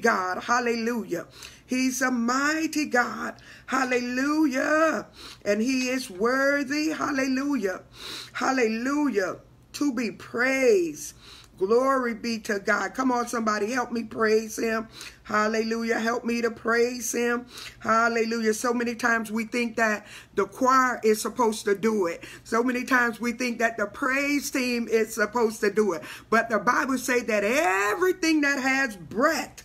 God. Hallelujah. He's a mighty God. Hallelujah. And he is worthy. Hallelujah. Hallelujah. To be praised. Glory be to God. Come on, somebody, help me praise him. Hallelujah. Help me to praise him. Hallelujah. So many times we think that the choir is supposed to do it. So many times we think that the praise team is supposed to do it. But the Bible says that everything that has breath,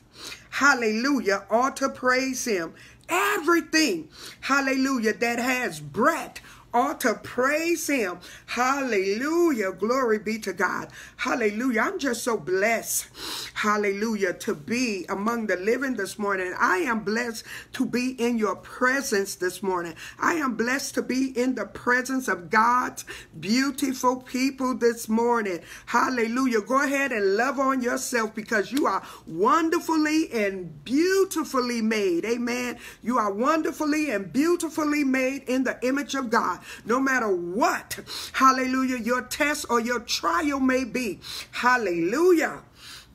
hallelujah, ought to praise him. Everything, hallelujah, that has breath ought to praise him. Hallelujah. Glory be to God. Hallelujah. I'm just so blessed. Hallelujah. To be among the living this morning. I am blessed to be in your presence this morning. I am blessed to be in the presence of God's beautiful people this morning. Hallelujah. Go ahead and love on yourself because you are wonderfully and beautifully made. Amen. You are wonderfully and beautifully made in the image of God. No matter what, hallelujah, your test or your trial may be. Hallelujah.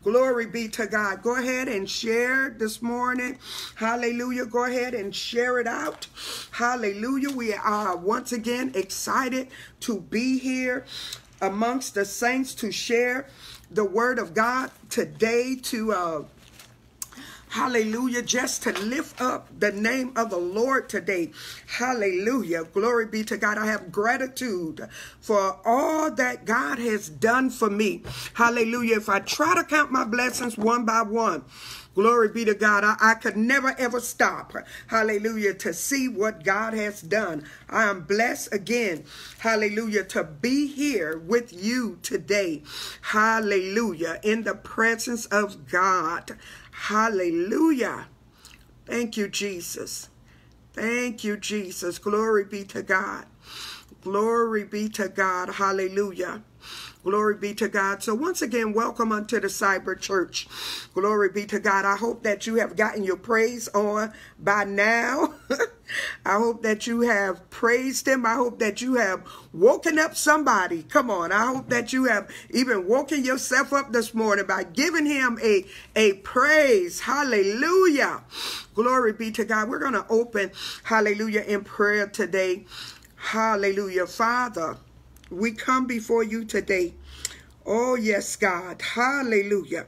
Glory be to God. Go ahead and share this morning. Hallelujah. Go ahead and share it out. Hallelujah. We are once again excited to be here amongst the saints to share the word of God today to uh, Hallelujah. Just to lift up the name of the Lord today. Hallelujah. Glory be to God. I have gratitude for all that God has done for me. Hallelujah. If I try to count my blessings one by one, Glory be to God. I, I, could never ever stop. Hallelujah. To see what God has done. I am blessed again. Hallelujah. To be here with you today. Hallelujah. In the presence of God. Hallelujah. Thank you, Jesus. Thank you, Jesus. Glory be to God. Glory be to God. Hallelujah. Glory be to God. So once again, welcome unto the Cyber Church. Glory be to God. I hope that you have gotten your praise on by now. I hope that you have praised him. I hope that you have woken up somebody. Come on. I hope that you have even woken yourself up this morning by giving him a, a praise. Hallelujah. Glory be to God. We're going to open, hallelujah, in prayer today. Hallelujah. Father, we come before you today. Oh, yes, God. Hallelujah.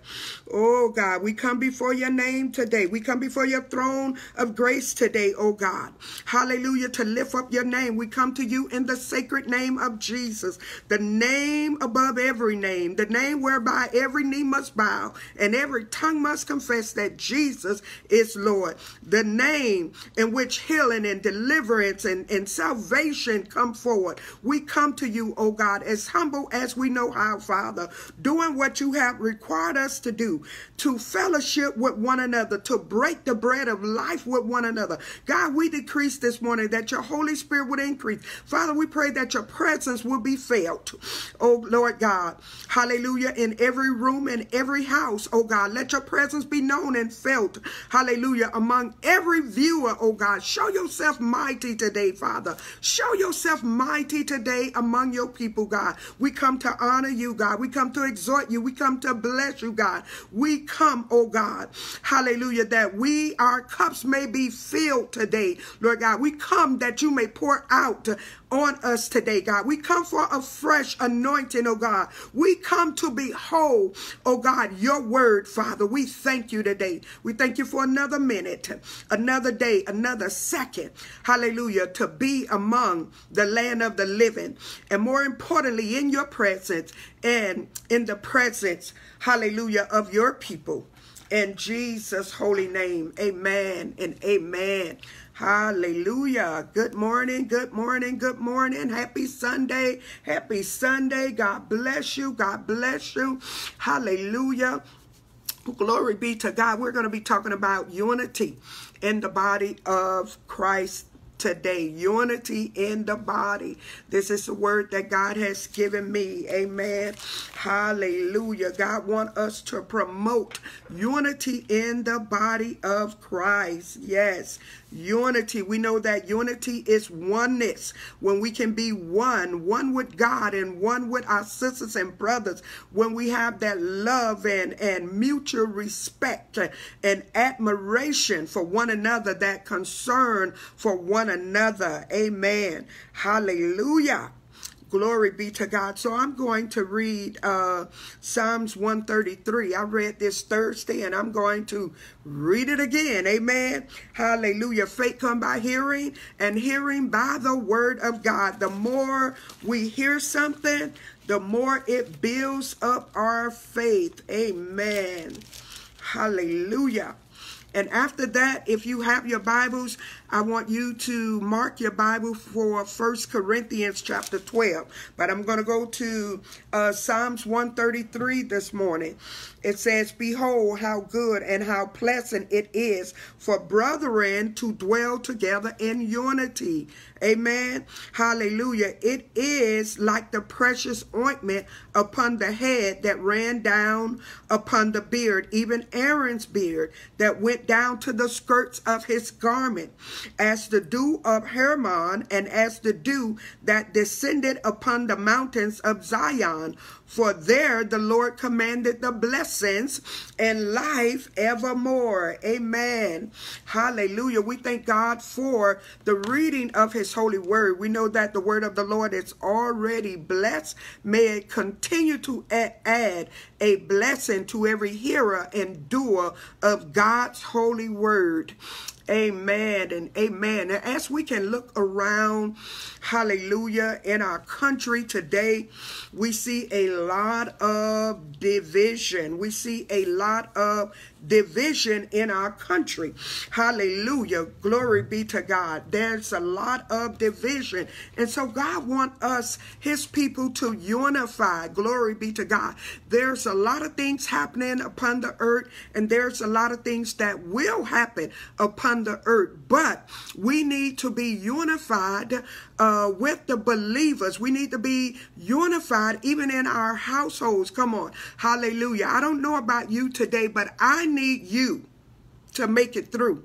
Oh, God, we come before your name today. We come before your throne of grace today, oh God. Hallelujah. To lift up your name. We come to you in the sacred name of Jesus, the name above every name, the name whereby every knee must bow and every tongue must confess that Jesus is Lord, the name in which healing and deliverance and, and salvation come forward. We come to you, oh God, as humble as we know how, Father. Father, doing what you have required us to do, to fellowship with one another, to break the bread of life with one another. God, we decrease this morning that your Holy Spirit would increase. Father, we pray that your presence will be felt. Oh, Lord God, hallelujah, in every room, in every house, oh God, let your presence be known and felt, hallelujah, among every viewer, oh God. Show yourself mighty today, Father. Show yourself mighty today among your people, God. We come to honor you, God. God. We come to exhort you. We come to bless you, God. We come, oh God, hallelujah, that we, our cups may be filled today, Lord God. We come that you may pour out on us today, God. We come for a fresh anointing, oh God. We come to behold, oh God, your word, Father. We thank you today. We thank you for another minute, another day, another second, hallelujah, to be among the land of the living. And more importantly, in your presence and in the presence, hallelujah, of your people. In Jesus' holy name, amen and amen. Hallelujah. Good morning, good morning, good morning. Happy Sunday. Happy Sunday. God bless you. God bless you. Hallelujah. Glory be to God. We're going to be talking about unity in the body of Christ today. Unity in the body. This is the word that God has given me. Amen. Hallelujah. God want us to promote unity in the body of Christ. Yes. Unity. We know that unity is oneness. When we can be one, one with God and one with our sisters and brothers. When we have that love and, and mutual respect and admiration for one another, that concern for one another. Amen. Hallelujah. Glory be to God. So I'm going to read uh, Psalms 133. I read this Thursday and I'm going to read it again. Amen. Hallelujah. Faith come by hearing and hearing by the word of God. The more we hear something, the more it builds up our faith. Amen. Hallelujah. And after that, if you have your Bibles, I want you to mark your Bible for First Corinthians chapter 12. But I'm going to go to uh, Psalms 133 this morning. It says, Behold, how good and how pleasant it is for brethren to dwell together in unity. Amen. Hallelujah. It is like the precious ointment upon the head that ran down upon the beard, even Aaron's beard that went down to the skirts of his garment, as the dew of Hermon and as the dew that descended upon the mountains of Zion. For there the Lord commanded the blessings and life evermore. Amen. Hallelujah. We thank God for the reading of his holy word. We know that the word of the Lord is already blessed. May it continue to add a blessing to every hearer and doer of God's holy word. Amen and amen. And as we can look around, hallelujah, in our country today, we see a lot of division. We see a lot of division in our country. Hallelujah. Glory be to God. There's a lot of division. And so God wants us, his people, to unify. Glory be to God. There's a lot of things happening upon the earth, and there's a lot of things that will happen upon the earth. But we need to be unified uh, with the believers. We need to be unified even in our households. Come on. Hallelujah. I don't know about you today, but I need you to make it through.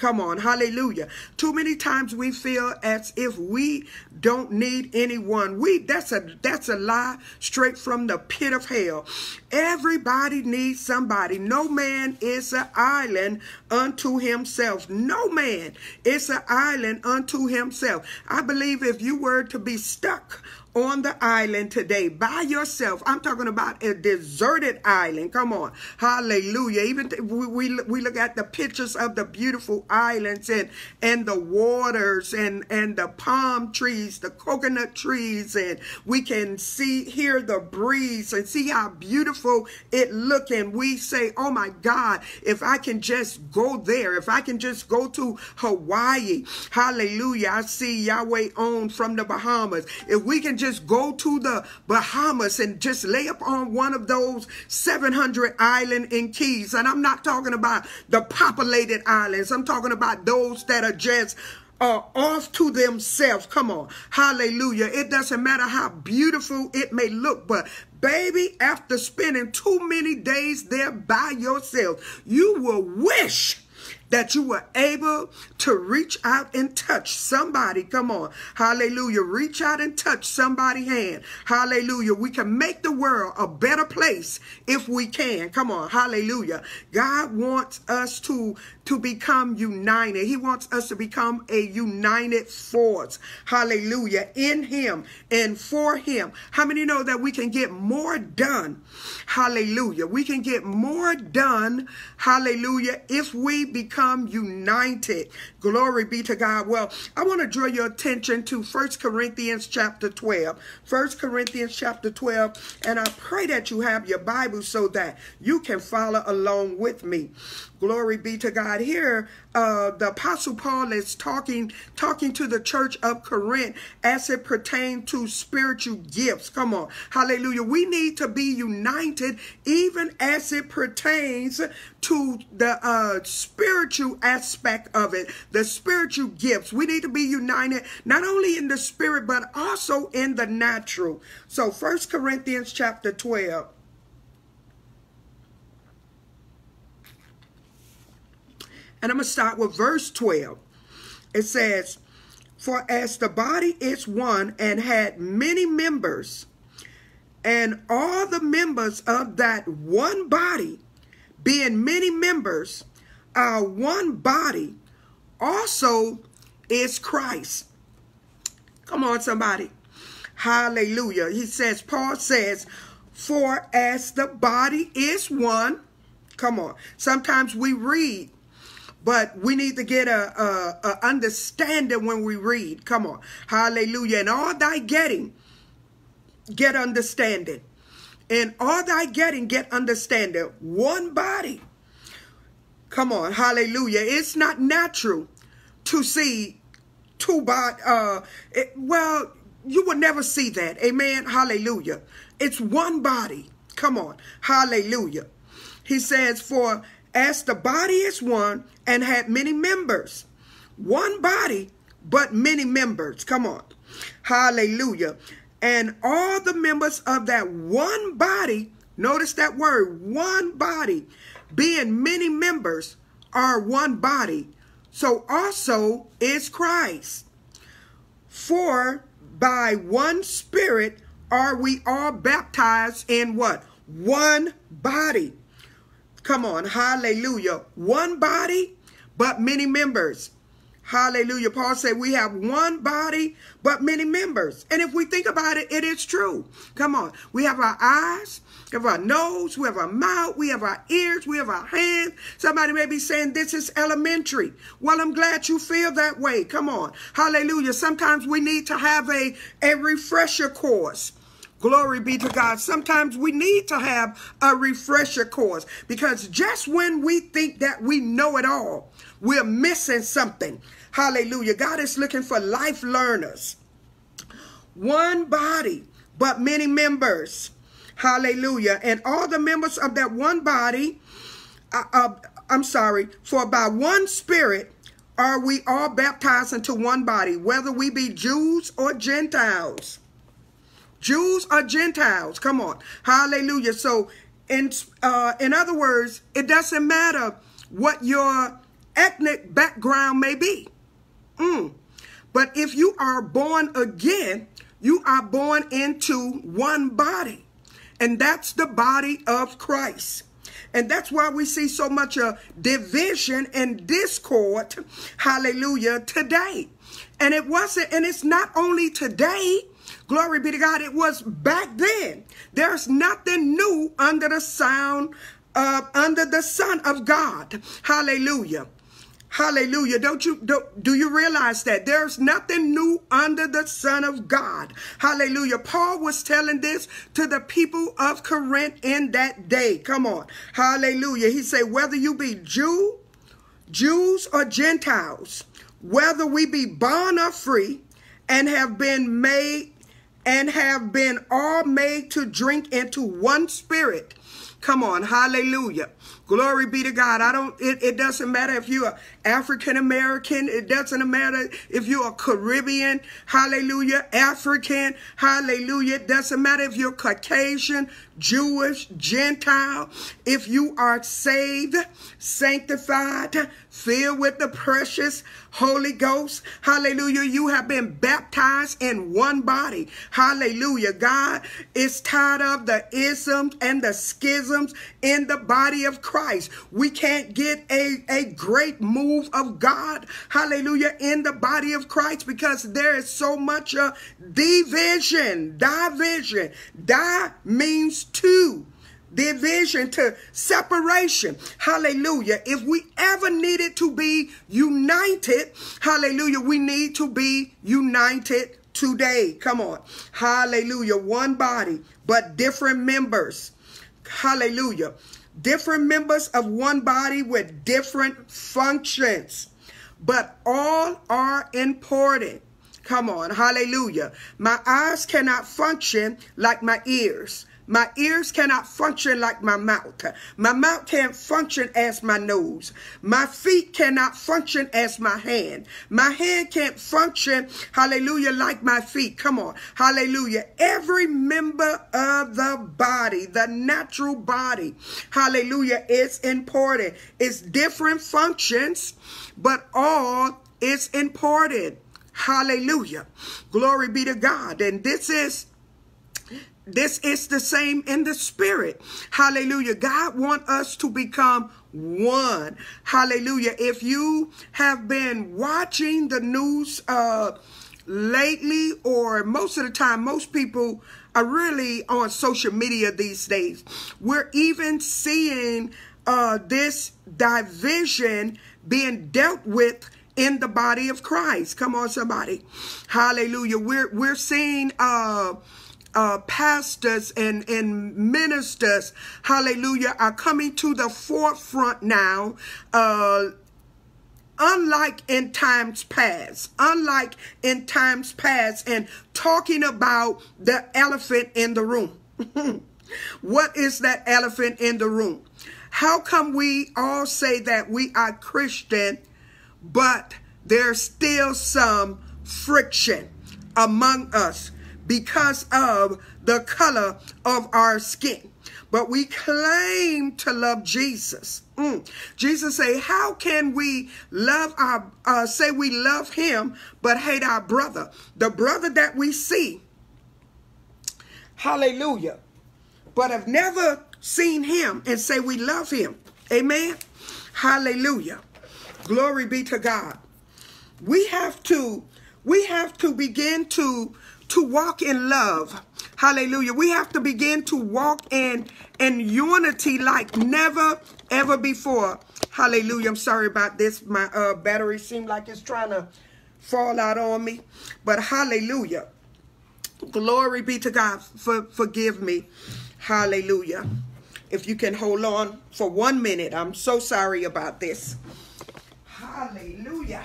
Come on, hallelujah. Too many times we feel as if we don't need anyone. We that's a that's a lie straight from the pit of hell. Everybody needs somebody. No man is an island unto himself. No man is an island unto himself. I believe if you were to be stuck on the island today by yourself. I'm talking about a deserted island. Come on. Hallelujah. Even we, we, we look at the pictures of the beautiful islands and, and the waters and, and the palm trees, the coconut trees, and we can see, hear the breeze and see how beautiful it look. And we say, oh my God, if I can just go there, if I can just go to Hawaii, hallelujah. I see Yahweh on from the Bahamas. If we can just go to the Bahamas and just lay up on one of those 700 island and keys. And I'm not talking about the populated islands. I'm talking about those that are just uh, off to themselves. Come on. Hallelujah. It doesn't matter how beautiful it may look, but baby, after spending too many days there by yourself, you will wish that you were able to reach out and touch somebody. Come on. Hallelujah. Reach out and touch somebody's hand. Hallelujah. We can make the world a better place if we can. Come on. Hallelujah. God wants us to to become united. He wants us to become a united force. Hallelujah. In him and for him. How many know that we can get more done? Hallelujah. We can get more done. Hallelujah. If we become united. Glory be to God. Well, I want to draw your attention to First Corinthians chapter 12. First Corinthians chapter 12. And I pray that you have your Bible so that you can follow along with me. Glory be to God. Here, uh, the Apostle Paul is talking, talking to the church of Corinth as it pertains to spiritual gifts. Come on. Hallelujah. We need to be united even as it pertains to the uh, spiritual aspect of it, the spiritual gifts. We need to be united not only in the spirit, but also in the natural. So First Corinthians chapter 12. And I'm going to start with verse 12. It says, For as the body is one and had many members, and all the members of that one body, being many members, are one body, also is Christ. Come on, somebody. Hallelujah. He says, Paul says, For as the body is one, come on. Sometimes we read but we need to get a, a, a, understanding when we read. Come on. Hallelujah. And all thy getting, get understanding. And all thy getting, get understanding. One body. Come on. Hallelujah. It's not natural to see two body. Uh, well, you will never see that. Amen. Hallelujah. It's one body. Come on. Hallelujah. He says, for as the body is one and had many members. One body, but many members. Come on. Hallelujah. And all the members of that one body, notice that word, one body, being many members, are one body. So also is Christ. For by one spirit are we all baptized in what? One body. Come on, hallelujah. One body, but many members. Hallelujah. Paul said we have one body, but many members. And if we think about it, it is true. Come on. We have our eyes, we have our nose, we have our mouth, we have our ears, we have our hands. Somebody may be saying this is elementary. Well, I'm glad you feel that way. Come on. Hallelujah. Sometimes we need to have a, a refresher course. Glory be to God. Sometimes we need to have a refresher course because just when we think that we know it all, we're missing something. Hallelujah. God is looking for life learners. One body, but many members. Hallelujah. And all the members of that one body, uh, uh, I'm sorry, for by one spirit are we all baptized into one body, whether we be Jews or Gentiles. Jews or Gentiles. Come on. Hallelujah. So in uh, in other words, it doesn't matter what your ethnic background may be. Mm. But if you are born again, you are born into one body. And that's the body of Christ. And that's why we see so much uh, division and discord, hallelujah, today. And it wasn't, and it's not only today, Glory be to God. It was back then. There's nothing new under the sound of, under the Son of God. Hallelujah. Hallelujah. Don't you do, do you realize that there's nothing new under the Son of God? Hallelujah. Paul was telling this to the people of Corinth in that day. Come on. Hallelujah. He said, whether you be Jew, Jews or Gentiles, whether we be bond or free, and have been made and have been all made to drink into one spirit. Come on, hallelujah. Glory be to God. I don't, it, it doesn't matter if you're African American. It doesn't matter if you're a Caribbean. Hallelujah. African. Hallelujah. It doesn't matter if you're Caucasian, Jewish, Gentile. If you are saved, sanctified, filled with the precious Holy Ghost. Hallelujah. You have been baptized in one body. Hallelujah. God is tired of the isms and the schisms in the body of Christ. We can't get a, a great move of God. Hallelujah. In the body of Christ because there is so much uh, division. Division. Di means two division to separation. Hallelujah. If we ever needed to be united, hallelujah, we need to be united today. Come on. Hallelujah. One body, but different members. Hallelujah. Different members of one body with different functions, but all are important. Come on, hallelujah. My eyes cannot function like my ears. My ears cannot function like my mouth. My mouth can't function as my nose. My feet cannot function as my hand. My hand can't function, hallelujah, like my feet. Come on. Hallelujah. Every member of the body, the natural body, hallelujah, is important. It's different functions, but all is important. Hallelujah. Glory be to God. And this is this is the same in the spirit. Hallelujah. God want us to become one. Hallelujah. If you have been watching the news uh lately or most of the time most people are really on social media these days. We're even seeing uh this division being dealt with in the body of Christ. Come on, somebody. Hallelujah. We're we're seeing uh uh, pastors and, and ministers, hallelujah, are coming to the forefront now. Uh, unlike in times past, unlike in times past, and talking about the elephant in the room. what is that elephant in the room? How come we all say that we are Christian but there's still some friction among us because of the color of our skin. But we claim to love Jesus. Mm. Jesus say, how can we love our, uh, say we love him, but hate our brother? The brother that we see. Hallelujah. But have never seen him and say we love him. Amen. Hallelujah. Glory be to God. We have to we have to begin to to walk in love. Hallelujah. We have to begin to walk in in unity like never ever before. Hallelujah. I'm sorry about this. My uh, battery seemed like it's trying to fall out on me. But hallelujah. Glory be to God. For, forgive me. Hallelujah. If you can hold on for one minute. I'm so sorry about this. Hallelujah.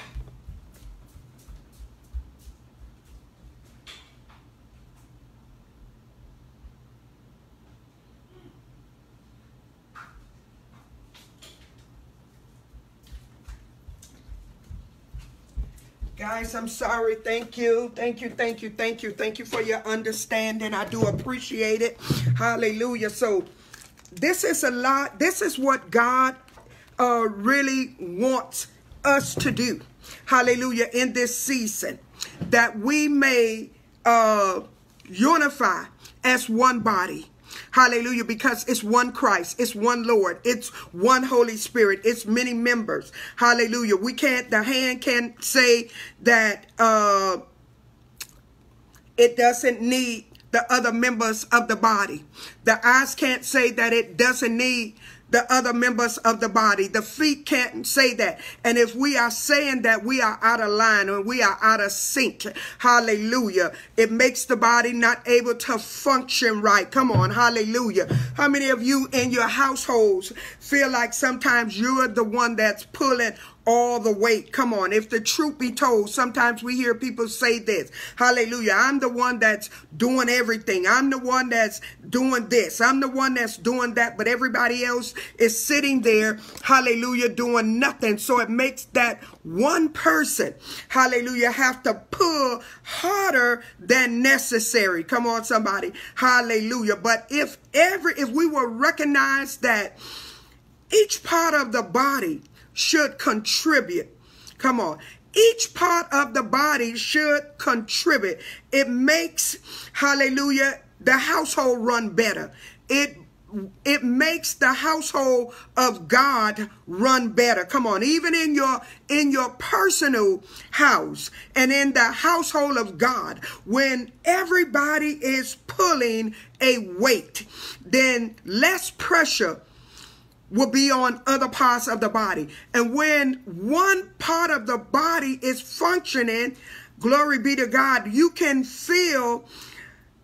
Guys, I'm sorry. Thank you. Thank you. Thank you. Thank you. Thank you for your understanding. I do appreciate it. Hallelujah. So this is a lot. This is what God uh, really wants us to do. Hallelujah. In this season, that we may uh, unify as one body. Hallelujah. Because it's one Christ. It's one Lord. It's one Holy Spirit. It's many members. Hallelujah. We can't, the hand can't say that uh, it doesn't need the other members of the body. The eyes can't say that it doesn't need the other members of the body. The feet can't say that. And if we are saying that we are out of line or we are out of sync, hallelujah, it makes the body not able to function right. Come on, hallelujah. How many of you in your households feel like sometimes you're the one that's pulling all the weight. Come on. If the truth be told, sometimes we hear people say this. Hallelujah. I'm the one that's doing everything. I'm the one that's doing this. I'm the one that's doing that. But everybody else is sitting there. Hallelujah. Doing nothing. So it makes that one person, hallelujah, have to pull harder than necessary. Come on, somebody. Hallelujah. But if every, if we will recognize that each part of the body, should contribute. Come on. Each part of the body should contribute. It makes, hallelujah, the household run better. It it makes the household of God run better. Come on, even in your in your personal house and in the household of God, when everybody is pulling a weight, then less pressure will be on other parts of the body. And when one part of the body is functioning, glory be to God, you can feel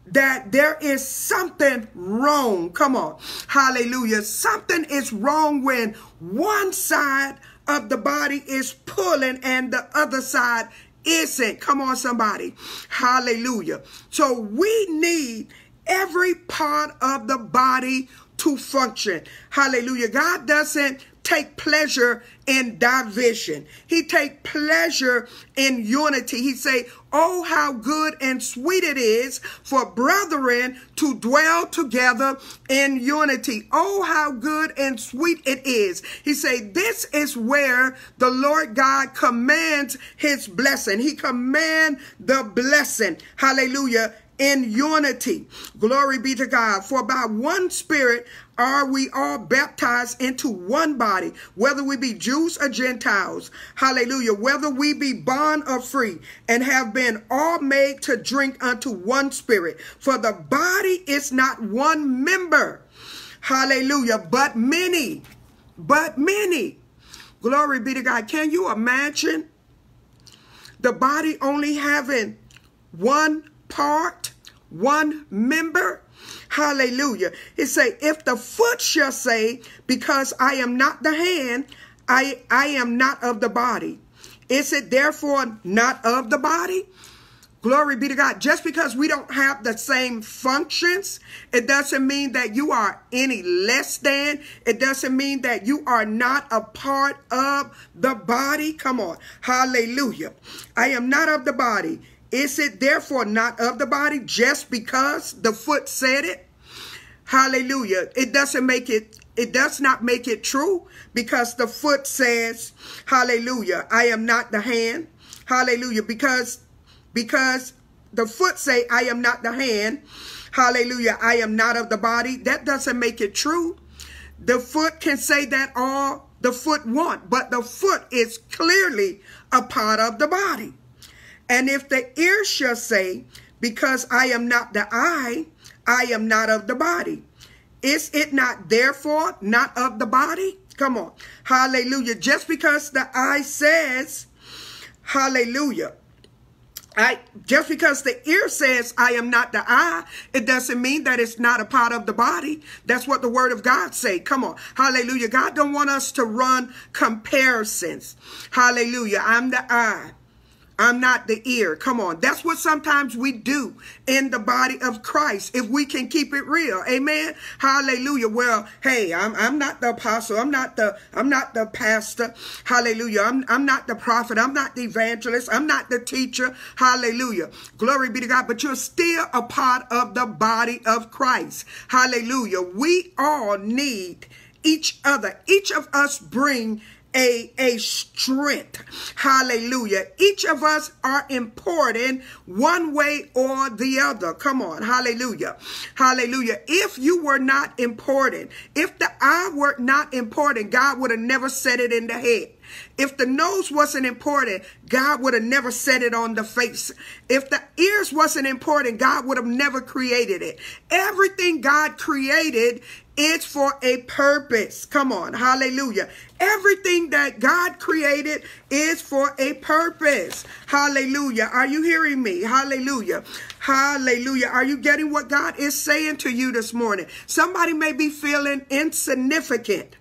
that there is something wrong. Come on. Hallelujah. Something is wrong when one side of the body is pulling and the other side isn't. Come on, somebody. Hallelujah. So we need every part of the body to function. Hallelujah. God doesn't take pleasure in division. He take pleasure in unity. He say, "Oh, how good and sweet it is for brethren to dwell together in unity. Oh, how good and sweet it is." He say, "This is where the Lord God commands his blessing. He command the blessing." Hallelujah in unity. Glory be to God. For by one spirit are we all baptized into one body, whether we be Jews or Gentiles. Hallelujah. Whether we be bond or free, and have been all made to drink unto one spirit. For the body is not one member. Hallelujah. But many. But many. Glory be to God. Can you imagine the body only having one part, one member. Hallelujah. It say, if the foot shall say, because I am not the hand, I, I am not of the body. Is it therefore not of the body? Glory be to God. Just because we don't have the same functions, it doesn't mean that you are any less than. It doesn't mean that you are not a part of the body. Come on. Hallelujah. I am not of the body. Is it therefore not of the body just because the foot said it? Hallelujah. It doesn't make it, it does not make it true because the foot says, hallelujah, I am not the hand. Hallelujah. Because, because the foot say, I am not the hand. Hallelujah. I am not of the body. That doesn't make it true. The foot can say that all the foot want, but the foot is clearly a part of the body. And if the ear shall say, Because I am not the eye, I am not of the body. Is it not therefore not of the body? Come on. Hallelujah. Just because the eye says, Hallelujah. I just because the ear says I am not the eye, it doesn't mean that it's not a part of the body. That's what the word of God say. Come on. Hallelujah. God don't want us to run comparisons. Hallelujah. I'm the eye. I'm not the ear. Come on. That's what sometimes we do in the body of Christ. If we can keep it real. Amen. Hallelujah. Well, hey, I'm, I'm not the apostle. I'm not the, I'm not the pastor. Hallelujah. I'm, I'm not the prophet. I'm not the evangelist. I'm not the teacher. Hallelujah. Glory be to God. But you're still a part of the body of Christ. Hallelujah. We all need each other. Each of us bring a, a strength. Hallelujah. Each of us are important one way or the other. Come on. Hallelujah. Hallelujah. If you were not important, if the eye were not important, God would have never set it in the head. If the nose wasn't important, God would have never set it on the face. If the ears wasn't important, God would have never created it. Everything God created is for a purpose. Come on. Hallelujah. Everything that God created is for a purpose. Hallelujah. Are you hearing me? Hallelujah. Hallelujah. Are you getting what God is saying to you this morning? Somebody may be feeling insignificant.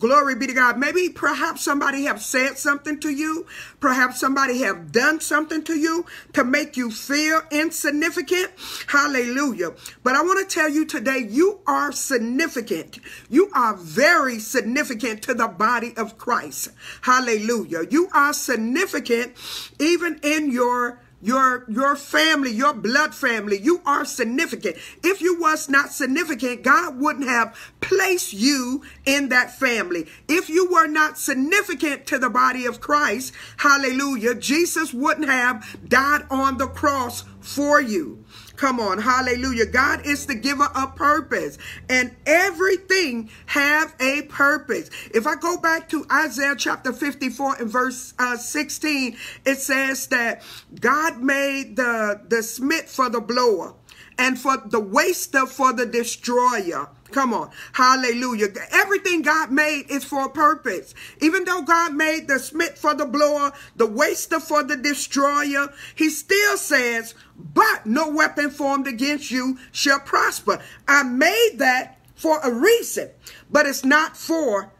Glory be to God. Maybe perhaps somebody have said something to you. Perhaps somebody have done something to you to make you feel insignificant. Hallelujah. But I want to tell you today, you are significant. You are very significant to the body of Christ. Hallelujah. You are significant even in your your your family your blood family you are significant. If you was not significant god wouldn't have placed you in that family. If you were not significant to the body of christ hallelujah jesus wouldn't have died on the cross for you Come on, hallelujah. God is the giver of purpose and everything have a purpose. If I go back to Isaiah chapter 54 and verse uh, 16, it says that God made the, the smith for the blower and for the waster for the destroyer. Come on. Hallelujah. Everything God made is for a purpose. Even though God made the smith for the blower, the waster for the destroyer, he still says, but no weapon formed against you shall prosper. I made that for a reason, but it's not for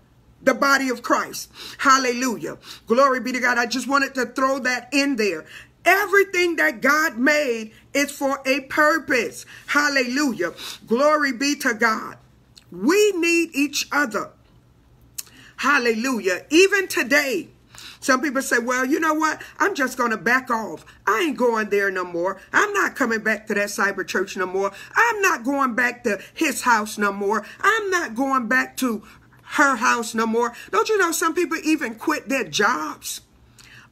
the body of Christ. Hallelujah. Glory be to God. I just wanted to throw that in there. Everything that God made is for a purpose. Hallelujah. Glory be to God. We need each other. Hallelujah. Even today, some people say, well, you know what? I'm just going to back off. I ain't going there no more. I'm not coming back to that cyber church no more. I'm not going back to his house no more. I'm not going back to her house no more. Don't you know some people even quit their jobs?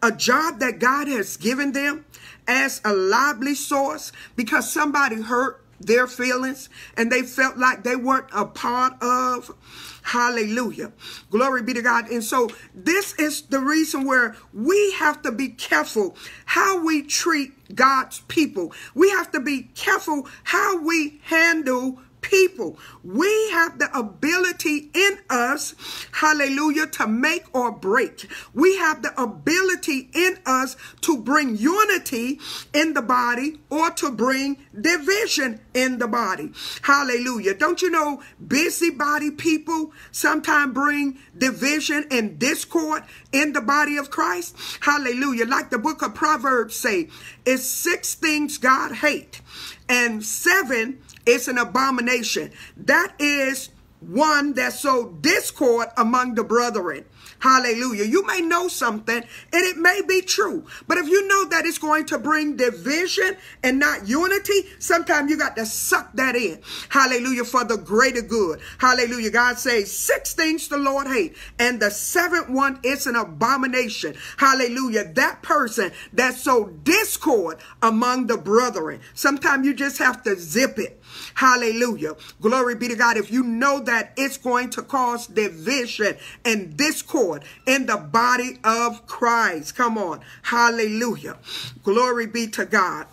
A job that God has given them as a lively source because somebody hurt their feelings and they felt like they weren't a part of. Hallelujah. Glory be to God. And so this is the reason where we have to be careful how we treat God's people. We have to be careful how we handle people. We have the ability in us, hallelujah, to make or break. We have the ability in us to bring unity in the body or to bring division in the body. Hallelujah. Don't you know busybody people sometimes bring division and discord in the body of Christ? Hallelujah. Like the book of Proverbs say, it's six things God hate and seven it's an abomination. That is one that sowed discord among the brethren. Hallelujah. You may know something and it may be true, but if you know that it's going to bring division and not unity, sometimes you got to suck that in. Hallelujah. For the greater good. Hallelujah. God says six things the Lord hate and the seventh one is an abomination. Hallelujah. That person that sowed discord among the brethren. Sometimes you just have to zip it. Hallelujah. Glory be to God. If you know that it's going to cause division and discord in the body of Christ. Come on. Hallelujah. Glory be to God.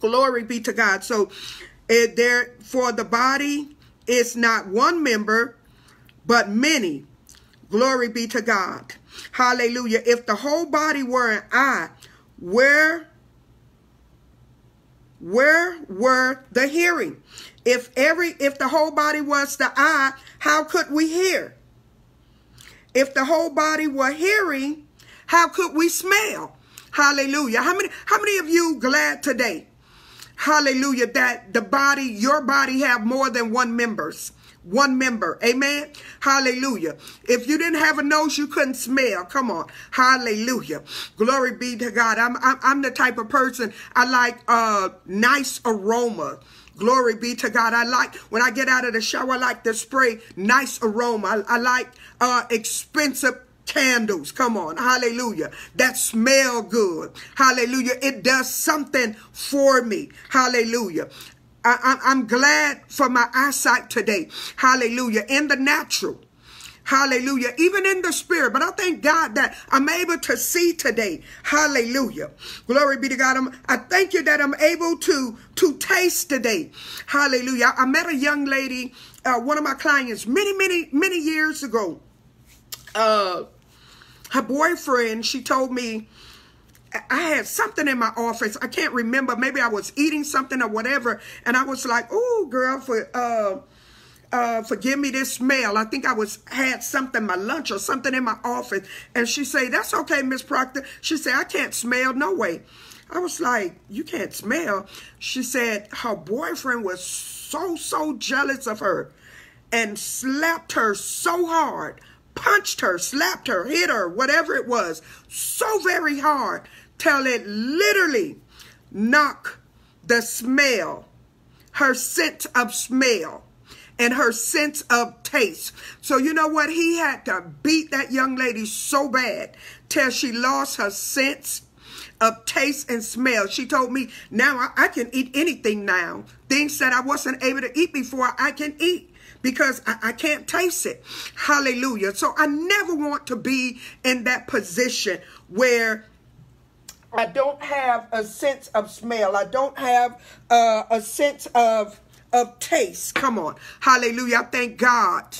Glory be to God. So it there for the body is not one member, but many. Glory be to God. Hallelujah. If the whole body were an eye, where where were the hearing? If every if the whole body was the eye, how could we hear? If the whole body were hearing, how could we smell? Hallelujah. How many how many of you glad today? Hallelujah that the body, your body have more than one members one member. Amen. Hallelujah. If you didn't have a nose, you couldn't smell. Come on. Hallelujah. Glory be to God. I'm, I'm, I'm the type of person I like uh nice aroma. Glory be to God. I like when I get out of the shower, I like to spray nice aroma. I, I like uh expensive candles. Come on. Hallelujah. That smell good. Hallelujah. It does something for me. Hallelujah. I, am glad for my eyesight today. Hallelujah. In the natural. Hallelujah. Even in the spirit. But I thank God that I'm able to see today. Hallelujah. Glory be to God. I'm, I thank you that I'm able to, to taste today. Hallelujah. I met a young lady, uh, one of my clients many, many, many years ago. Uh, her boyfriend, she told me, I had something in my office. I can't remember. Maybe I was eating something or whatever. And I was like, oh, girl, for uh, uh, forgive me this smell. I think I was had something, my lunch or something in my office. And she said, that's okay, Miss Proctor. She said, I can't smell no way. I was like, you can't smell. She said her boyfriend was so, so jealous of her and slapped her so hard, punched her, slapped her, hit her, whatever it was, so very hard till it literally knock the smell, her sense of smell and her sense of taste. So you know what? He had to beat that young lady so bad till she lost her sense of taste and smell. She told me, now I, I can eat anything now. Things that I wasn't able to eat before, I can eat because I, I, can't taste it. Hallelujah. So I never want to be in that position where I don't have a sense of smell. I don't have uh, a sense of of taste. Come on. Hallelujah. I thank God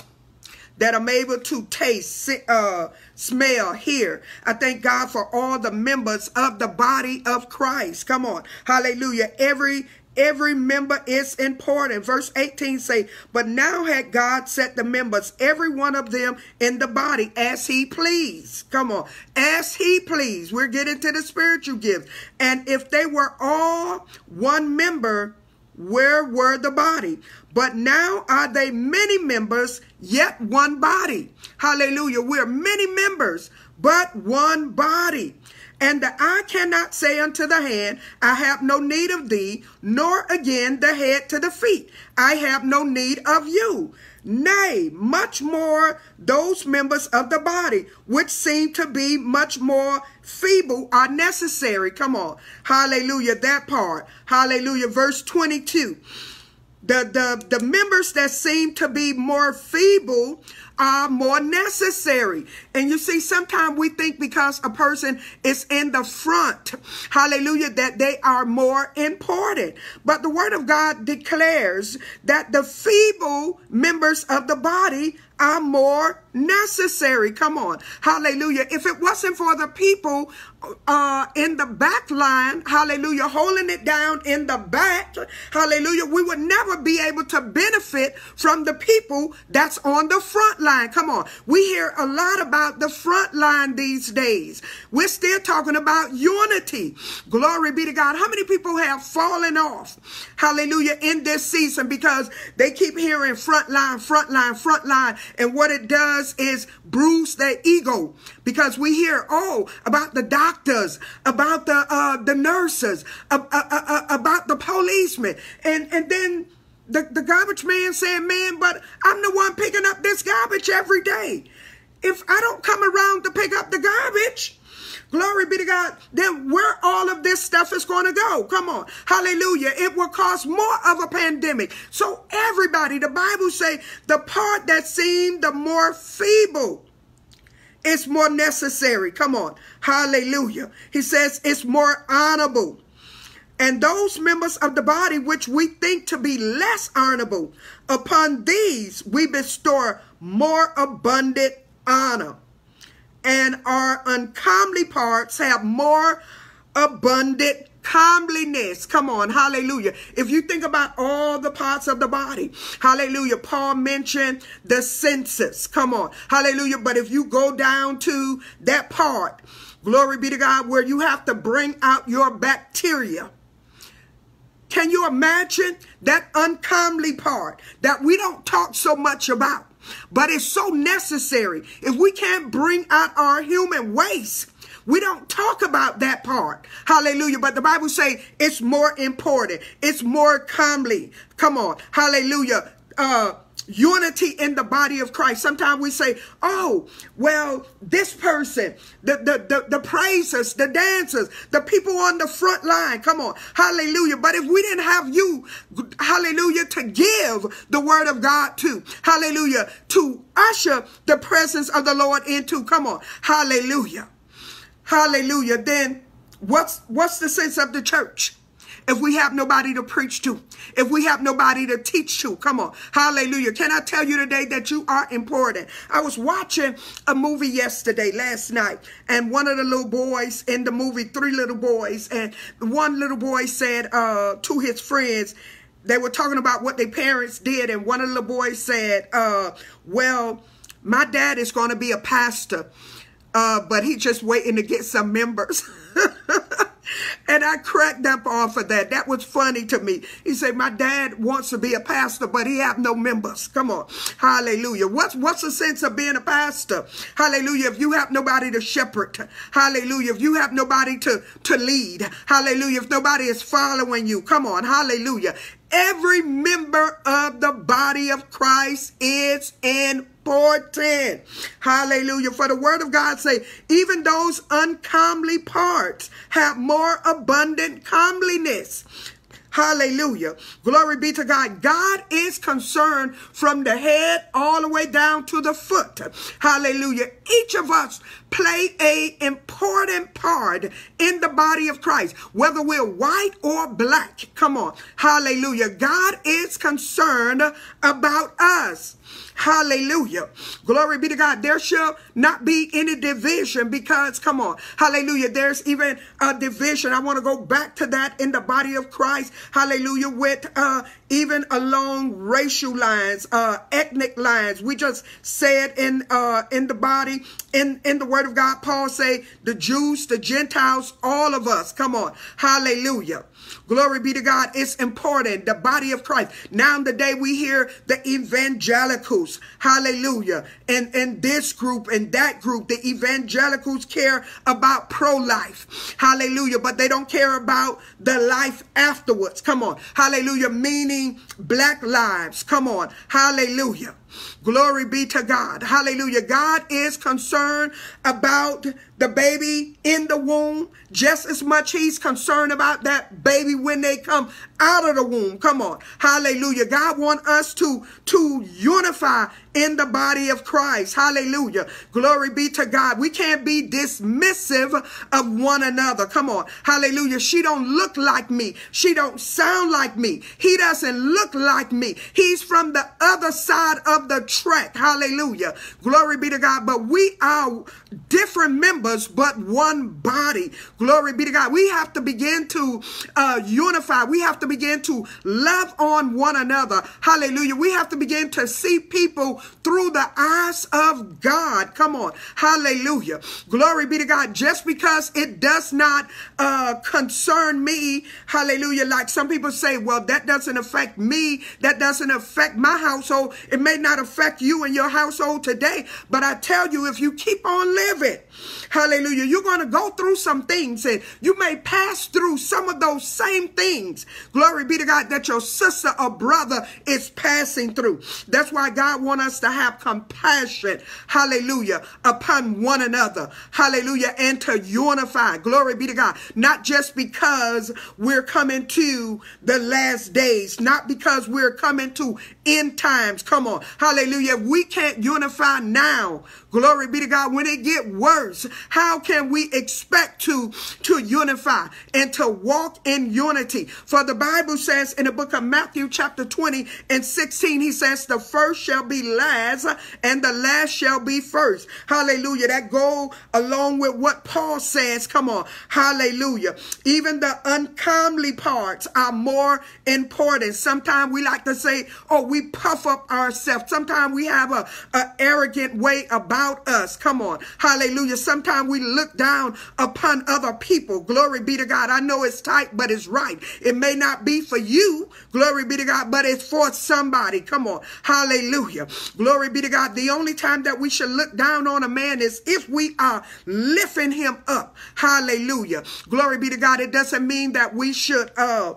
that I'm able to taste, uh, smell, hear. I thank God for all the members of the body of Christ. Come on. Hallelujah. Every every member is important. Verse 18 say, but now had God set the members, every one of them in the body as he pleased. Come on. As he pleased. We're getting to the spiritual gifts. And if they were all one member, where were the body? But now are they many members, yet one body. Hallelujah. We're many members, but one body. And the eye cannot say unto the hand, I have no need of thee, nor again the head to the feet, I have no need of you. Nay, much more those members of the body which seem to be much more feeble are necessary. Come on. Hallelujah. That part. Hallelujah. Verse 22. The, the, the members that seem to be more feeble are more necessary. And you see, sometimes we think because a person is in the front, hallelujah, that they are more important. But the word of God declares that the feeble members of the body are more necessary. Come on. Hallelujah. If it wasn't for the people uh, in the back line, hallelujah, holding it down in the back, hallelujah, we would never be able to benefit from the people that's on the front line. Come on. We hear a lot about the front line these days. We're still talking about unity. Glory be to God. How many people have fallen off, hallelujah, in this season because they keep hearing front line, front line, front line, and what it does is bruise their ego because we hear, oh, about the doctors, about the uh, the nurses, uh, uh, uh, about the policemen. And, and then the, the garbage man saying, man, but I'm the one picking up this garbage every day. If I don't come around to pick up the garbage, Glory be to God. Then where all of this stuff is going to go. Come on. Hallelujah. It will cause more of a pandemic. So everybody, the Bible say the part that seemed the more feeble is more necessary. Come on. Hallelujah. He says it's more honorable. And those members of the body which we think to be less honorable, upon these we bestow more abundant honor and our uncomely parts have more abundant comeliness. Come on, hallelujah. If you think about all the parts of the body, hallelujah. Paul mentioned the senses. Come on, hallelujah. But if you go down to that part, glory be to God, where you have to bring out your bacteria. Can you imagine that uncomely part that we don't talk so much about? But it's so necessary. If we can't bring out our human waste, we don't talk about that part. Hallelujah. But the Bible say it's more important. It's more comely. Come on. Hallelujah. Uh, unity in the body of Christ. Sometimes we say, oh, well, this person, the, the, the, the praisers, the dancers, the people on the front line, come on, hallelujah. But if we didn't have you, hallelujah, to give the word of God to, hallelujah, to usher the presence of the Lord into, come on, hallelujah, hallelujah, then what's, what's the sense of the church? if we have nobody to preach to, if we have nobody to teach to. Come on. Hallelujah. Can I tell you today that you are important? I was watching a movie yesterday, last night, and one of the little boys in the movie, three little boys, and one little boy said uh, to his friends, they were talking about what their parents did, and one of the boys said, uh, well, my dad is going to be a pastor, uh, but he's just waiting to get some members. And I cracked up off of that. That was funny to me. He said, my dad wants to be a pastor, but he have no members. Come on. Hallelujah. What's, what's the sense of being a pastor? Hallelujah. If you have nobody to shepherd. Hallelujah. If you have nobody to, to lead. Hallelujah. If nobody is following you. Come on. Hallelujah. Every member of the body of Christ is important. Hallelujah. For the word of God say, even those uncomely parts have more abundant comeliness. Hallelujah. Glory be to God. God is concerned from the head all the way down to the foot. Hallelujah each of us play a important part in the body of Christ, whether we're white or black. Come on. Hallelujah. God is concerned about us. Hallelujah. Glory be to God. There shall not be any division because, come on, hallelujah. There's even a division. I want to go back to that in the body of Christ. Hallelujah. With uh, even along racial lines, uh, ethnic lines. We just said in uh, in the body, in, in the word of God, Paul say the Jews, the Gentiles, all of us. Come on. Hallelujah. Glory be to God. It's important. The body of Christ. Now in the day we hear the Hallelujah. And in this group and that group, the evangelicals care about pro-life. Hallelujah. But they don't care about the life afterwards. Come on. Hallelujah. Meaning black lives. Come on. Hallelujah. Glory be to God. Hallelujah. God is concerned about the baby in the womb just as much he's concerned about that baby when they come out of the womb. Come on. Hallelujah. God want us to, to unify in the body of Christ. Hallelujah. Glory be to God. We can't be dismissive of one another. Come on. Hallelujah. She don't look like me. She don't sound like me. He doesn't look like me. He's from the other side of the track. Hallelujah. Glory be to God. But we are different members, but one body. Glory be to God. We have to begin to uh, unify. We have to begin to love on one another. Hallelujah. We have to begin to see people through the eyes of God. Come on. Hallelujah. Glory be to God. Just because it does not uh, concern me, hallelujah, like some people say, well, that doesn't affect me. That doesn't affect my household. It may not affect you and your household today, but I tell you, if you keep on living, Hallelujah. You're going to go through some things and you may pass through some of those same things. Glory be to God that your sister or brother is passing through. That's why God wants us to have compassion. Hallelujah. Upon one another. Hallelujah. And to unify. Glory be to God. Not just because we're coming to the last days, not because we're coming to end times. Come on. Hallelujah. We can't unify now. Glory be to God. When it get worse, how can we expect to, to unify and to walk in unity? For the Bible says in the book of Matthew chapter 20 and 16, he says, the first shall be last and the last shall be first. Hallelujah. That go along with what Paul says. Come on. Hallelujah. Even the uncomely parts are more important. Sometimes we like to say, oh, we puff up ourselves. Sometimes we have a, a arrogant way about about us. Come on. Hallelujah. Sometimes we look down upon other people. Glory be to God. I know it's tight, but it's right. It may not be for you. Glory be to God, but it's for somebody. Come on. Hallelujah. Glory be to God. The only time that we should look down on a man is if we are lifting him up. Hallelujah. Glory be to God. It doesn't mean that we should uh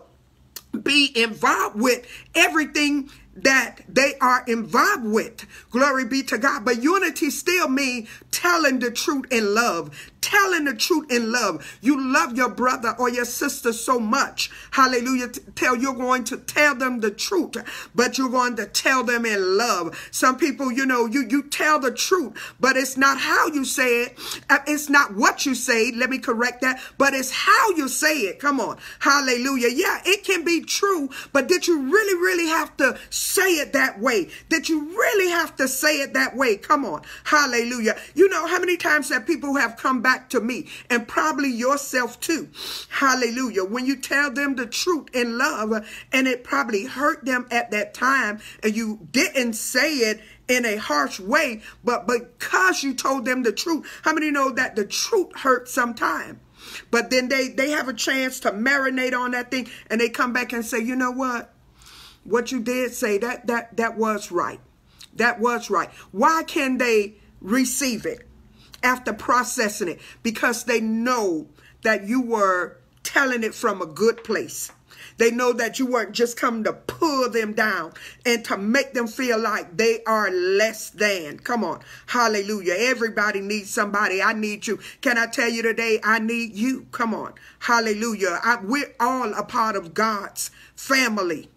be involved with everything that they are involved with. Glory be to God. But unity still means telling the truth in love, telling the truth in love. You love your brother or your sister so much. Hallelujah. Tell you're going to tell them the truth, but you're going to tell them in love. Some people, you know, you, you tell the truth, but it's not how you say it. Uh, it's not what you say. Let me correct that, but it's how you say it. Come on. Hallelujah. Yeah, it can be true, but did you really, really have to say it that way? that you really have to say it that way? Come on. Hallelujah. You know how many times that people have come back to me and probably yourself too. Hallelujah. When you tell them the truth in love and it probably hurt them at that time and you didn't say it in a harsh way, but because you told them the truth, how many know that the truth hurts sometimes? But then they, they have a chance to marinate on that thing and they come back and say, you know what? What you did say, that that that was right. That was right. Why can they receive it? after processing it because they know that you were telling it from a good place. They know that you weren't just coming to pull them down and to make them feel like they are less than. Come on. Hallelujah. Everybody needs somebody. I need you. Can I tell you today, I need you. Come on. Hallelujah. I, we're all a part of God's family.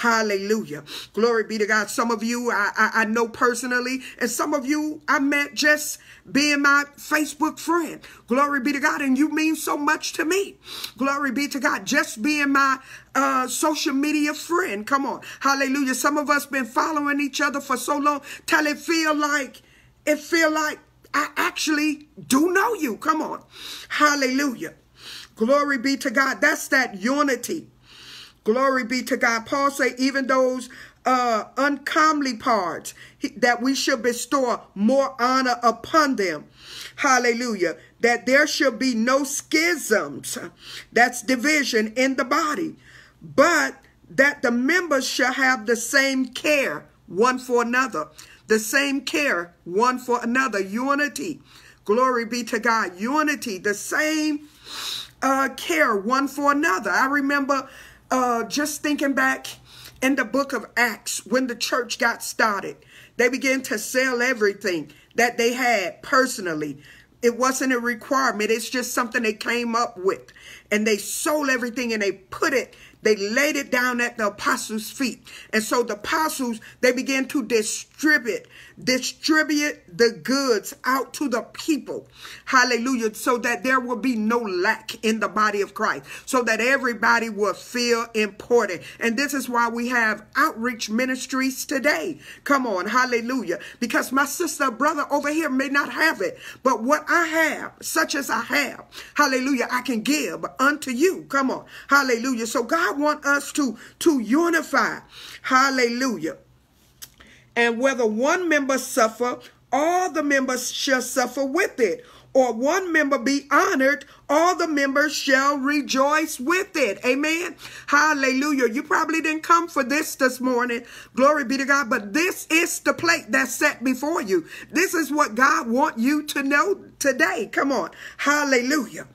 Hallelujah. Glory be to God. Some of you I, I, I, know personally, and some of you I met just being my Facebook friend. Glory be to God. And you mean so much to me. Glory be to God. Just being my uh, social media friend. Come on. Hallelujah. Some of us been following each other for so long till it feel like, it feel like I actually do know you. Come on. Hallelujah. Glory be to God. That's that unity. Glory be to God. Paul say even those uh, uncomely parts he, that we should bestow more honor upon them. Hallelujah. That there should be no schisms. That's division in the body. But that the members shall have the same care one for another. The same care one for another. Unity. Glory be to God. Unity. The same uh, care one for another. I remember uh, just thinking back in the book of Acts when the church got started, they began to sell everything that they had personally. It wasn't a requirement. It's just something they came up with. And they sold everything and they put it they laid it down at the apostles' feet. And so the apostles, they began to distribute, distribute the goods out to the people. Hallelujah. So that there will be no lack in the body of Christ. So that everybody will feel important. And this is why we have outreach ministries today. Come on. Hallelujah. Because my sister, brother over here may not have it. But what I have, such as I have, hallelujah, I can give unto you. Come on. Hallelujah. So God want us to, to unify. Hallelujah. And whether one member suffer, all the members shall suffer with it. Or one member be honored, all the members shall rejoice with it. Amen. Hallelujah. You probably didn't come for this this morning. Glory be to God. But this is the plate that's set before you. This is what God want you to know today. Come on. Hallelujah.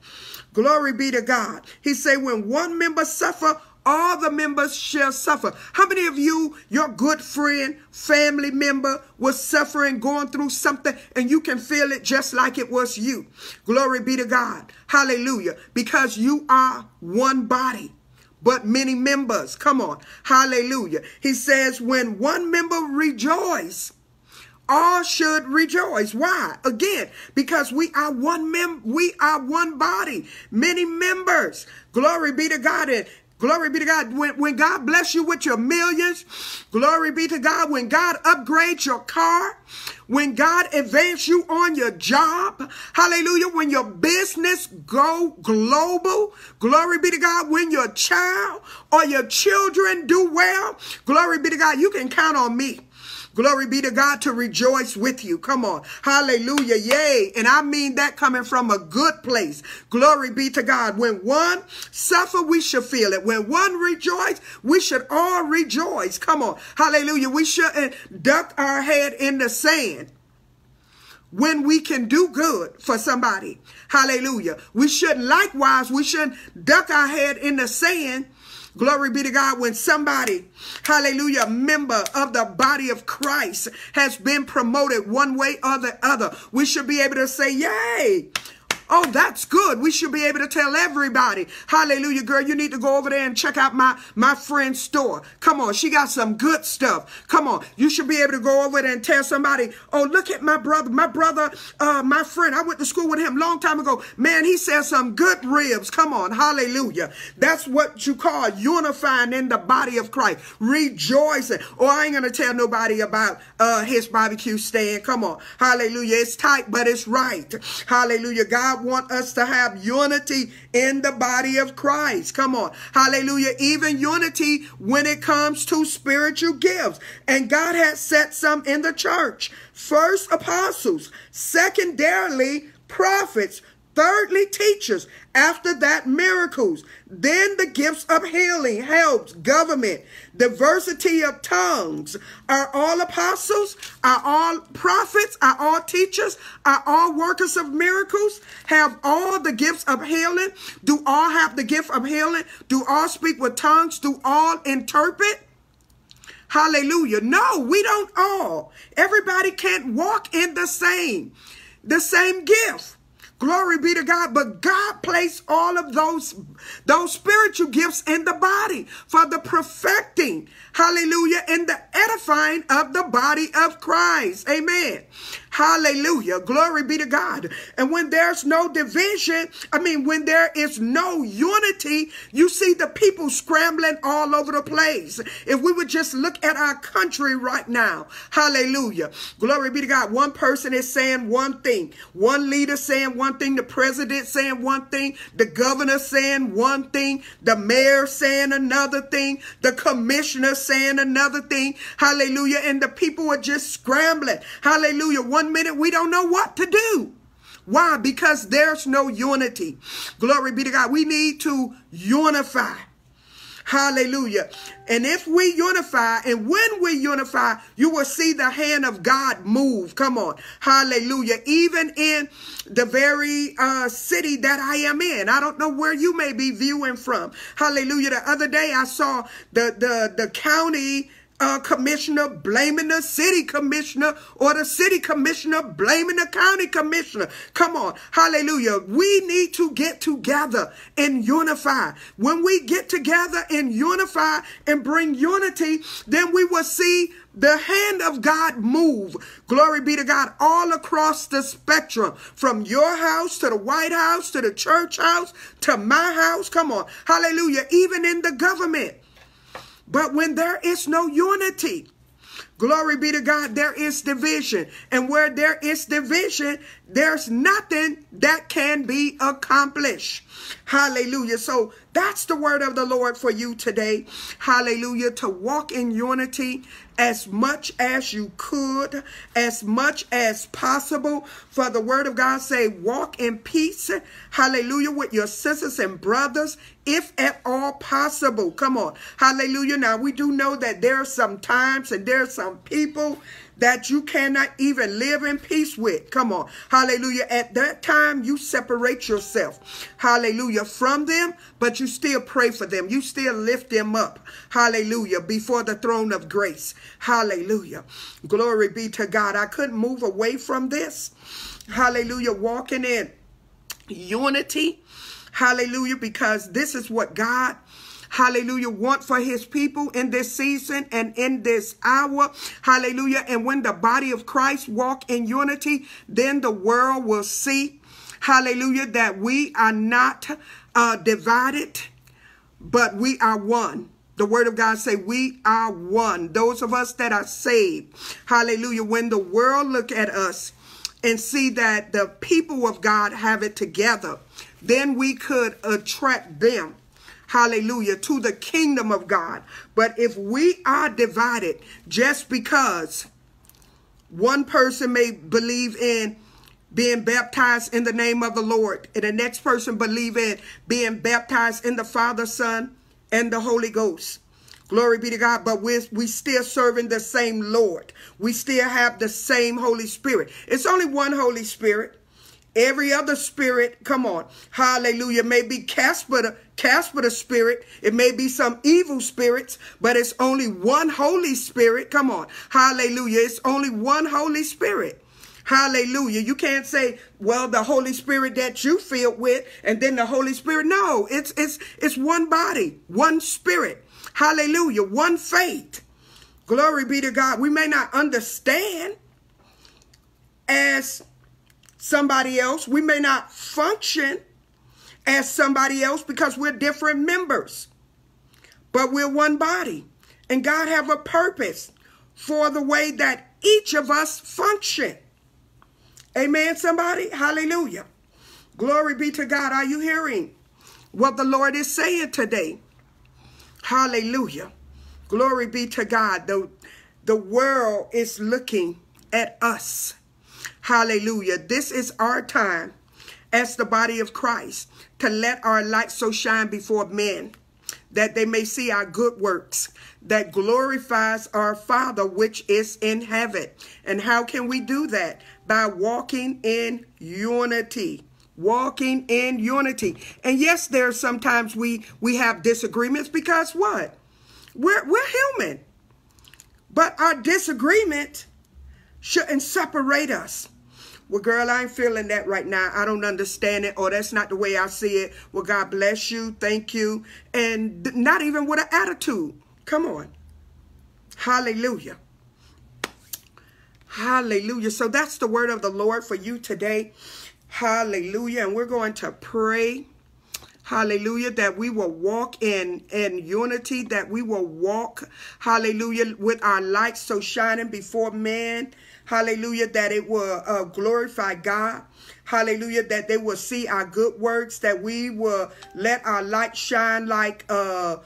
Glory be to God. He said, when one member suffer, all the members shall suffer. How many of you, your good friend, family member, was suffering, going through something, and you can feel it just like it was you? Glory be to God. Hallelujah. Because you are one body but many members. Come on. Hallelujah. He says, when one member rejoice, all should rejoice. Why? Again, because we are one mem we are one body, many members. Glory be to God. And Glory be to God. When, when God bless you with your millions, glory be to God. When God upgrades your car, when God advance you on your job, hallelujah. When your business go global, glory be to God. When your child or your children do well, glory be to God. You can count on me. Glory be to God to rejoice with you. Come on. Hallelujah. Yay. And I mean that coming from a good place. Glory be to God. When one suffer, we should feel it. When one rejoice, we should all rejoice. Come on. Hallelujah. We shouldn't duck our head in the sand when we can do good for somebody. Hallelujah. We shouldn't likewise, we shouldn't duck our head in the sand Glory be to God when somebody, hallelujah, member of the body of Christ has been promoted one way or the other. We should be able to say, yay. Oh, that's good. We should be able to tell everybody. Hallelujah, girl. You need to go over there and check out my, my friend's store. Come on. She got some good stuff. Come on. You should be able to go over there and tell somebody, oh, look at my brother. My brother, uh, my friend. I went to school with him a long time ago. Man, he says some good ribs. Come on. Hallelujah. That's what you call unifying in the body of Christ. Rejoicing. Oh, I ain't going to tell nobody about uh, his barbecue stand. Come on. Hallelujah. It's tight, but it's right. Hallelujah. God God want us to have unity in the body of Christ. Come on. Hallelujah. Even unity when it comes to spiritual gifts. And God has set some in the church. First, apostles. Secondarily, prophets. Thirdly, teachers. After that, miracles. Then the gifts of healing, helps, government, diversity of tongues. Are all apostles? Are all prophets? Are all teachers? Are all workers of miracles? Have all the gifts of healing? Do all have the gift of healing? Do all speak with tongues? Do all interpret? Hallelujah. No, we don't all. Everybody can't walk in the same, the same gift. Glory be to God. But God placed all of those, those spiritual gifts in the body for the perfecting, hallelujah, and the edifying of the body of Christ. Amen. Hallelujah. Glory be to God. And when there's no division, I mean, when there is no unity, you see the people scrambling all over the place. If we would just look at our country right now, hallelujah. Glory be to God. One person is saying one thing, one leader saying one thing, the president saying one thing, the governor saying one thing, the mayor saying another thing, the commissioner saying another thing. Hallelujah. And the people are just scrambling. Hallelujah. One one minute we don't know what to do. Why? Because there's no unity. Glory be to God. We need to unify. Hallelujah. And if we unify, and when we unify, you will see the hand of God move. Come on. Hallelujah. Even in the very uh, city that I am in. I don't know where you may be viewing from. Hallelujah. The other day I saw the, the, the county uh, commissioner blaming the city commissioner or the city commissioner blaming the county commissioner. Come on. Hallelujah. We need to get together and unify. When we get together and unify and bring unity, then we will see the hand of God move. Glory be to God all across the spectrum from your house to the White House to the church house to my house. Come on. Hallelujah. Even in the government. But when there is no unity, glory be to God, there is division. And where there is division, there's nothing that can be accomplished. Hallelujah. So that's the word of the Lord for you today. Hallelujah. To walk in unity as much as you could, as much as possible. For the word of God say, walk in peace. Hallelujah. With your sisters and brothers, if at all possible. Come on. Hallelujah. Now we do know that there are some times and there are some people that you cannot even live in peace with. Come on. Hallelujah. At that time, you separate yourself. Hallelujah. From them, but you still pray for them. You still lift them up. Hallelujah. Before the throne of grace. Hallelujah. Glory be to God. I couldn't move away from this. Hallelujah. Walking in unity. Hallelujah. Because this is what God hallelujah, want for his people in this season and in this hour. Hallelujah. And when the body of Christ walk in unity, then the world will see, hallelujah, that we are not uh, divided, but we are one. The word of God say we are one. Those of us that are saved. Hallelujah. When the world look at us and see that the people of God have it together, then we could attract them hallelujah, to the kingdom of God. But if we are divided just because one person may believe in being baptized in the name of the Lord, and the next person believe in being baptized in the Father, Son, and the Holy Ghost. Glory be to God. But we're we still serving the same Lord. We still have the same Holy Spirit. It's only one Holy Spirit. Every other spirit, come on, hallelujah, may be Casper the, Casper the spirit. It may be some evil spirits, but it's only one Holy Spirit. Come on, hallelujah. It's only one Holy Spirit. Hallelujah. You can't say, well, the Holy Spirit that you filled with, and then the Holy Spirit. No, it's it's it's one body, one spirit. Hallelujah. One faith. Glory be to God. We may not understand as somebody else. We may not function as somebody else because we're different members. But we're one body. And God have a purpose for the way that each of us function. Amen, somebody? Hallelujah. Glory be to God. Are you hearing what the Lord is saying today? Hallelujah. Glory be to God. The, the world is looking at us. Hallelujah. This is our time as the body of Christ to let our light so shine before men that they may see our good works that glorifies our Father which is in heaven. And how can we do that? By walking in unity. Walking in unity. And yes, there are sometimes we we have disagreements because what? We're we're human. But our disagreement shouldn't separate us. Well, girl, I ain't feeling that right now. I don't understand it, or that's not the way I see it. Well, God bless you. Thank you. And not even with an attitude. Come on. Hallelujah. Hallelujah. So that's the word of the Lord for you today. Hallelujah. And we're going to pray. Hallelujah. That we will walk in, in unity, that we will walk, hallelujah, with our light so shining before men. Hallelujah. That it will uh, glorify God. Hallelujah. That they will see our good works, that we will let our light shine like uh,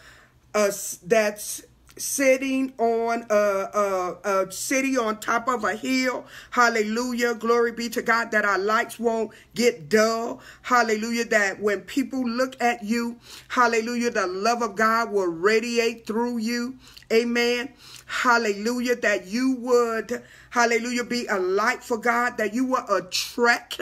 us that's sitting on a, a, a, city on top of a hill. Hallelujah. Glory be to God that our lights won't get dull. Hallelujah. That when people look at you, hallelujah, the love of God will radiate through you. Amen. Hallelujah. That you would, hallelujah, be a light for God, that you will attract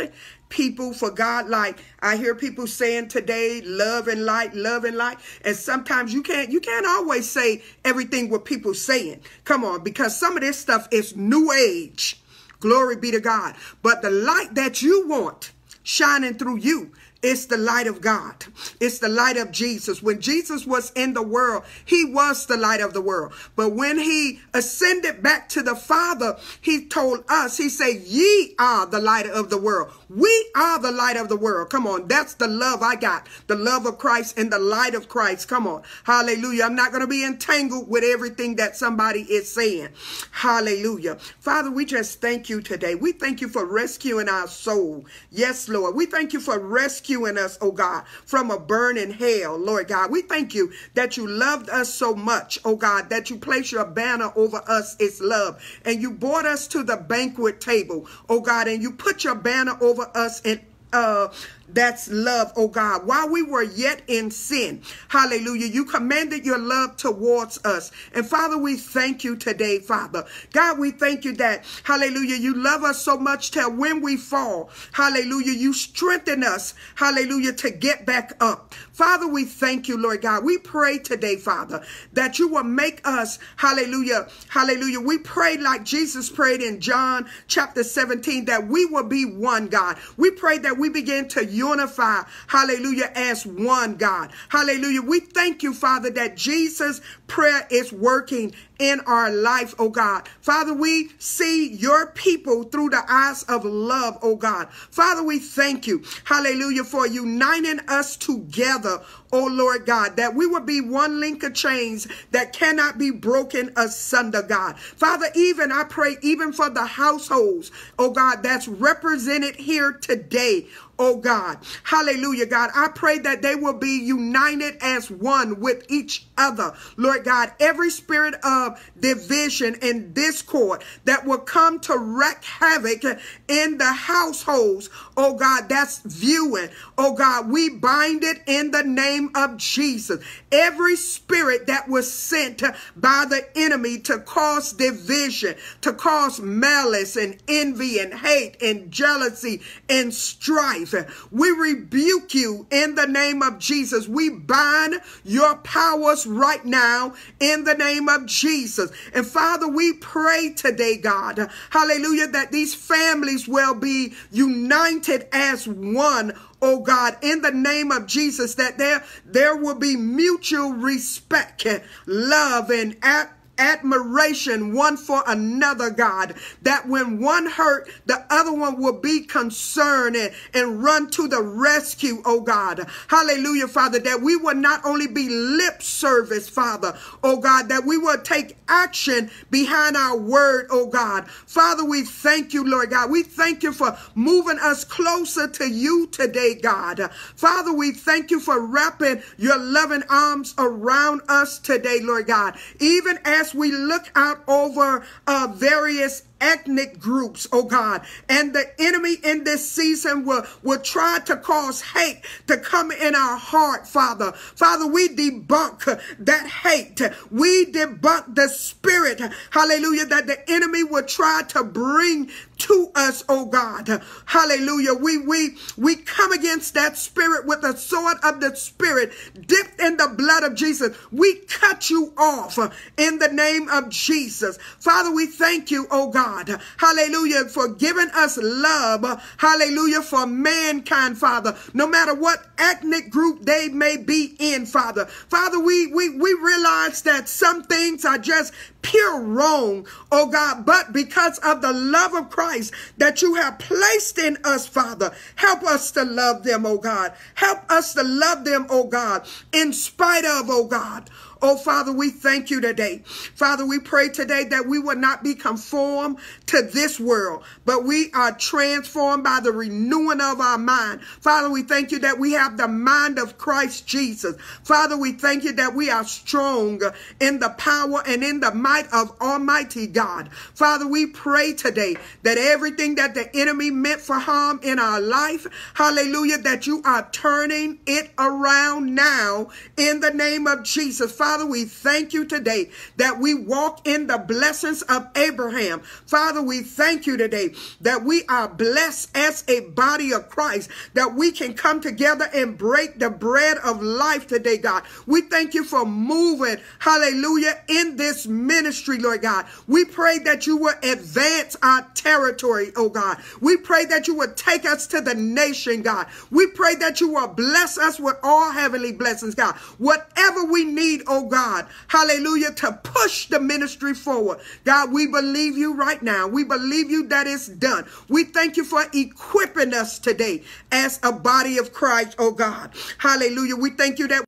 people for God. Like I hear people saying today, love and light, love and light. And sometimes you can't, you can't always say everything what people saying. Come on, because some of this stuff is new age. Glory be to God. But the light that you want shining through you it's the light of God. It's the light of Jesus. When Jesus was in the world, he was the light of the world. But when he ascended back to the Father, he told us, he said, ye are the light of the world. We are the light of the world. Come on. That's the love I got. The love of Christ and the light of Christ. Come on. Hallelujah. I'm not going to be entangled with everything that somebody is saying. Hallelujah. Father, we just thank you today. We thank you for rescuing our soul. Yes, Lord. We thank you for rescuing us, oh God, from a burning hell, Lord God. We thank you that you loved us so much, oh God, that you place your banner over us, its love. And you brought us to the banquet table, oh God, and you put your banner over over us and uh that's love, oh God. While we were yet in sin, hallelujah, you commanded your love towards us. And Father, we thank you today, Father. God, we thank you that, hallelujah, you love us so much till when we fall, hallelujah, you strengthen us, hallelujah, to get back up. Father, we thank you, Lord God. We pray today, Father, that you will make us, hallelujah, hallelujah. We pray like Jesus prayed in John chapter 17, that we will be one, God. We pray that we begin to unify, hallelujah, as one God. Hallelujah. We thank you, Father, that Jesus' prayer is working in our life, oh God. Father, we see your people through the eyes of love, oh God. Father, we thank you, hallelujah, for uniting us together, oh Lord God, that we would be one link of chains that cannot be broken asunder, God. Father, even I pray, even for the households, oh God, that's represented here today, oh God. Hallelujah, God. I pray that they will be united as one with each other. Lord God, every spirit of division and discord that will come to wreak havoc in the households, oh God, that's viewing. Oh God, we bind it in the name of Jesus. Every spirit that was sent by the enemy to cause division, to cause malice and envy and hate and jealousy and strife. We rebuke you in the name of Jesus. We bind your powers right now in the name of Jesus. And Father, we pray today, God, hallelujah, that these families will be united as one oh God, in the name of Jesus, that there, there will be mutual respect, love, and admiration one for another, God. That when one hurt, the other one will be concerned and, and run to the rescue, oh God. Hallelujah, Father, that we will not only be lip service, Father, oh God, that we will take action behind our word, oh God. Father, we thank you, Lord God. We thank you for moving us closer to you today, God. Father, we thank you for wrapping your loving arms around us today, Lord God. Even as as we look out over uh, various ethnic groups, oh God. And the enemy in this season will, will try to cause hate to come in our heart, Father. Father, we debunk that hate. We debunk the spirit, hallelujah, that the enemy will try to bring to us, oh God. Hallelujah. We we we come against that spirit with the sword of the spirit dipped in the blood of Jesus. We cut you off in the name of Jesus. Father, we thank you, oh God. Hallelujah. For giving us love. Hallelujah. For mankind, Father. No matter what ethnic group they may be in, Father. Father, we we we realize that some things are just pure wrong, oh God, but because of the love of Christ that you have placed in us, Father, help us to love them, oh God. Help us to love them, oh God, in spite of, oh God, Oh, Father, we thank you today. Father, we pray today that we will not be conformed to this world, but we are transformed by the renewing of our mind. Father, we thank you that we have the mind of Christ Jesus. Father, we thank you that we are strong in the power and in the might of Almighty God. Father, we pray today that everything that the enemy meant for harm in our life, hallelujah, that you are turning it around now in the name of Jesus. Father, Father, we thank you today that we walk in the blessings of Abraham. Father, we thank you today that we are blessed as a body of Christ, that we can come together and break the bread of life today, God. We thank you for moving, hallelujah, in this ministry, Lord God. We pray that you will advance our territory, oh God. We pray that you will take us to the nation, God. We pray that you will bless us with all heavenly blessings, God. Whatever we need, oh oh God, hallelujah, to push the ministry forward. God, we believe you right now. We believe you that it's done. We thank you for equipping us today as a body of Christ, oh God. Hallelujah. We thank you that